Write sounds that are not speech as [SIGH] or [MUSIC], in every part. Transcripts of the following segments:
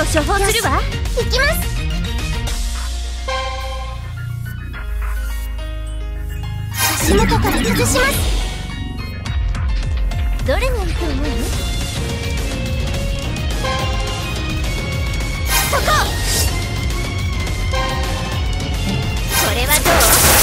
を処方するわ。行きます。足元から崩します。どれがいいと思う？そこ。これはどう？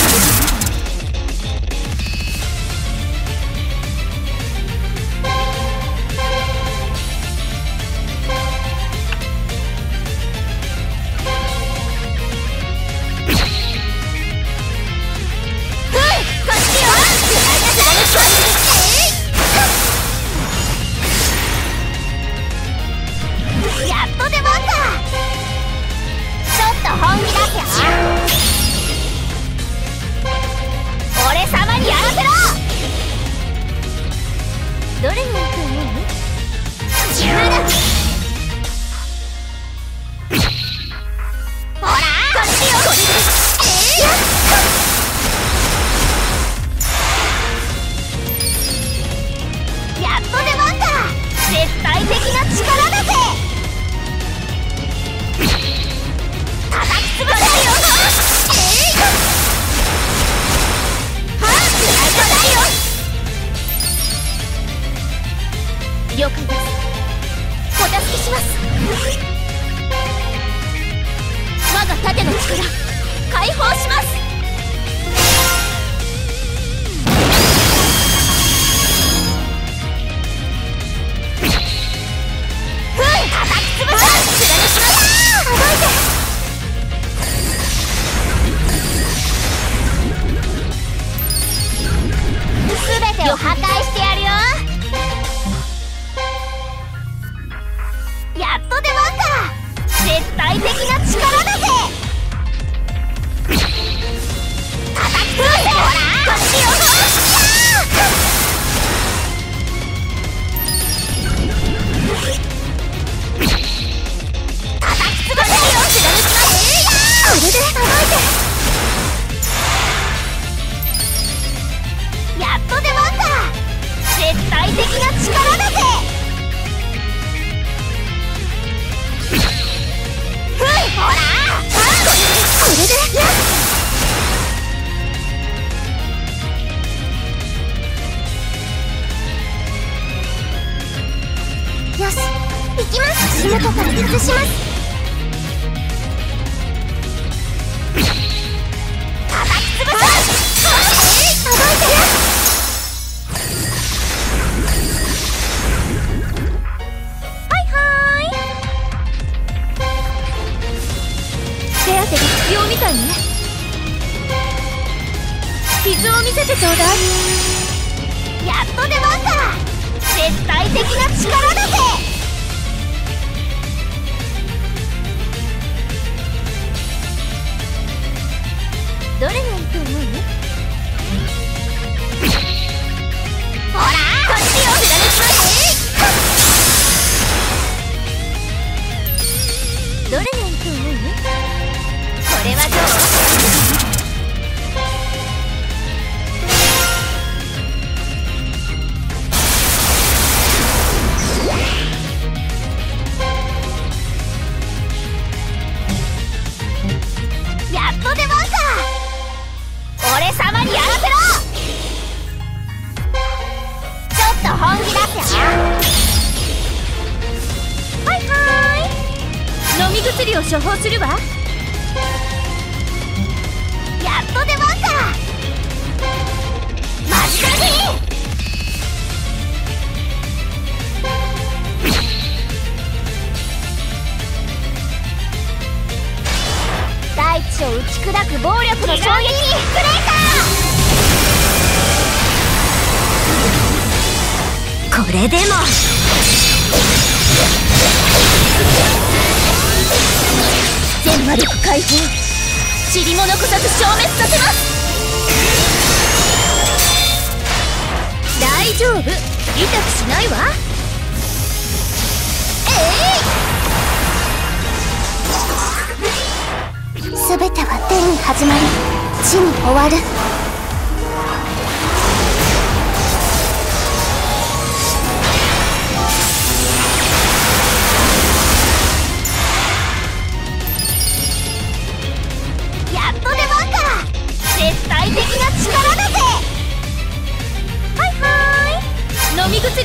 ちょうだ。いやっと出番だ絶対的な力だぜ。俺様にやらせろちょっと本気出せよはいはい飲み薬を処方するわ。やっと出番かマジカに [LAUGHS] 大地を打ち砕く暴力の衝撃。れでも。全魔力解放。塵も残さず消滅させます。大丈夫。痛くしないわ。えい、ー、全ては天に始まり地に終わる。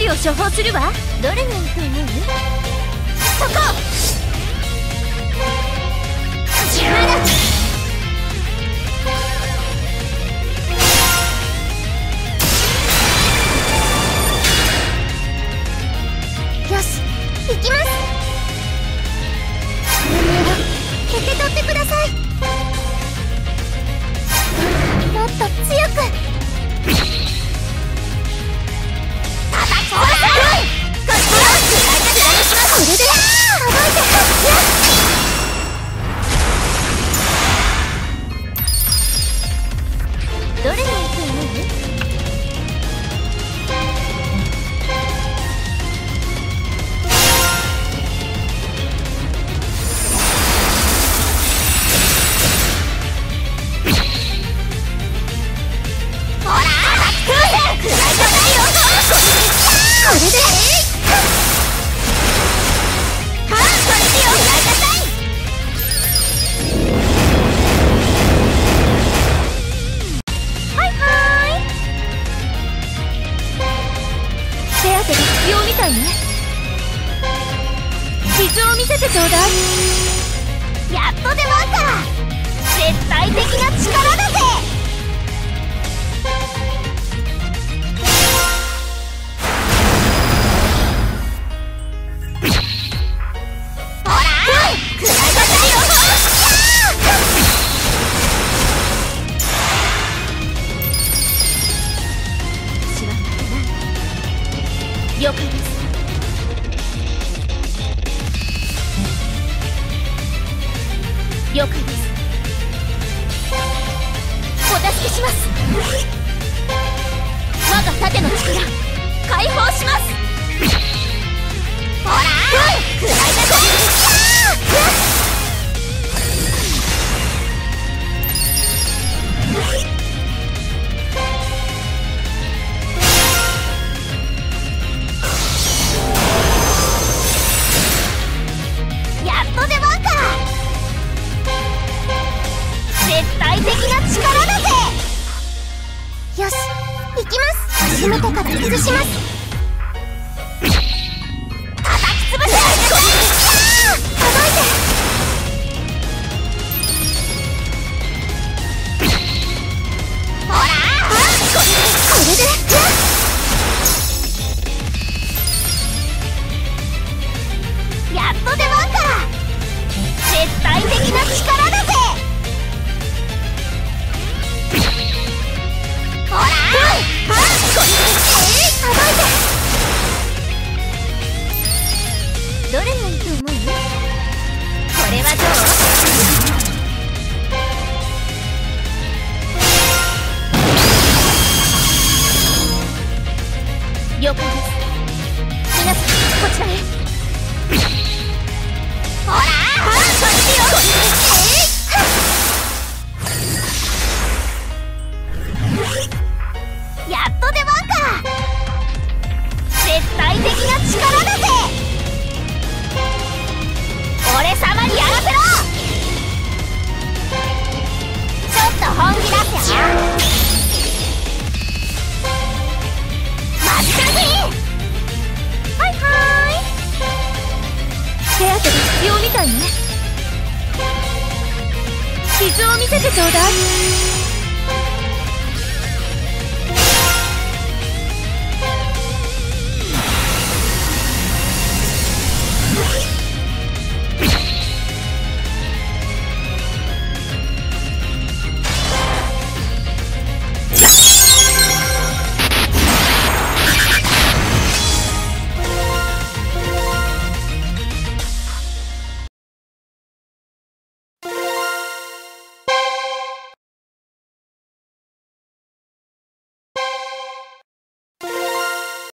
を処方するわ？どれがいいと思う？そこ！まだ了解です了解ですお助けします。我が盾の力解放します。きます。初めてから崩します。俺様にやらせろちょっと本気出せ [LAUGHS] [LAUGHS] よマジカルはいはい手当てが必要みたいね。傷を見せてちょうだい。